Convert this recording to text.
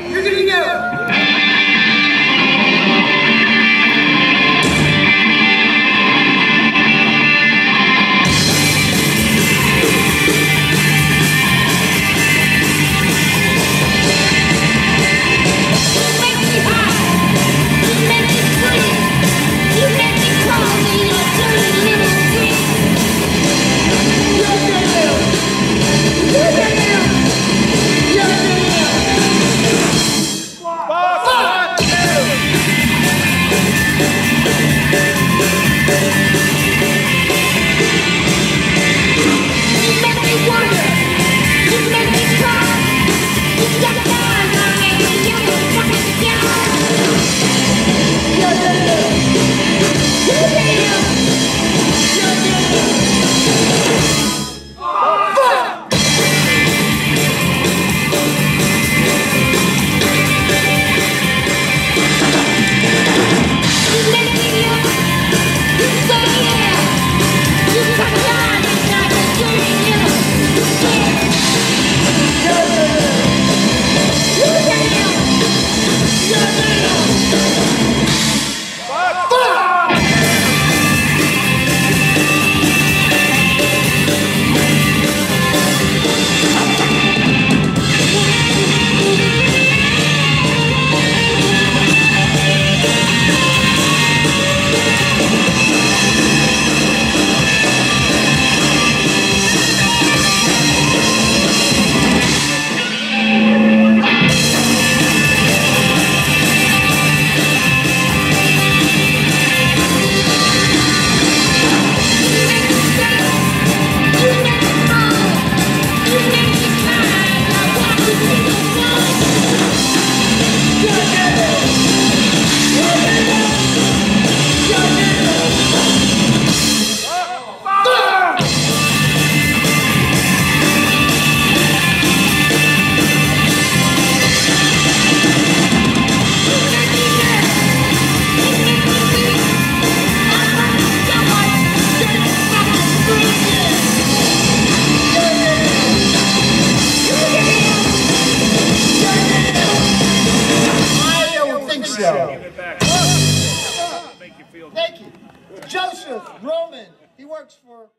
You're gonna know. Give. Thank you. Joseph Roman. He works for.